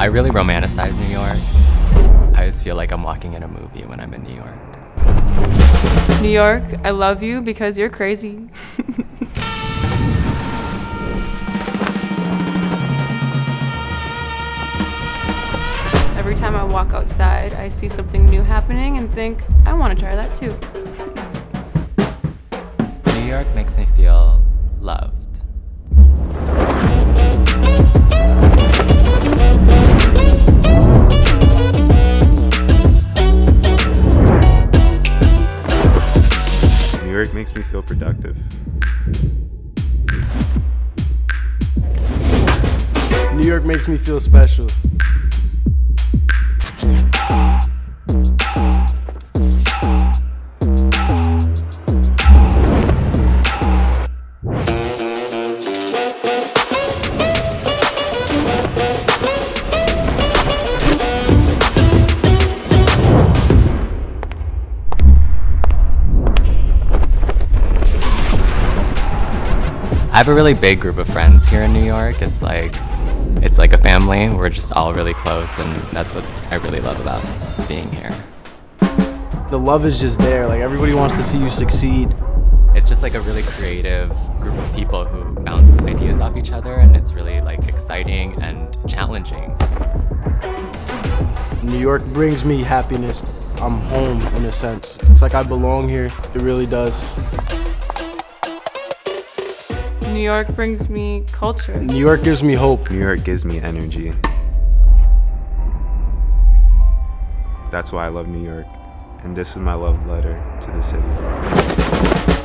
I really romanticize New York. I always feel like I'm walking in a movie when I'm in New York. New York, I love you because you're crazy. Every time I walk outside, I see something new happening and think, I want to try that too. New York makes me feel loved. New York makes me feel productive. New York makes me feel special. Have a really big group of friends here in New York. It's like it's like a family. We're just all really close and that's what I really love about being here. The love is just there. Like everybody wants to see you succeed. It's just like a really creative group of people who bounce ideas off each other and it's really like exciting and challenging. New York brings me happiness. I'm home in a sense. It's like I belong here. It really does. New York brings me culture. New York gives me hope. New York gives me energy. That's why I love New York. And this is my love letter to the city.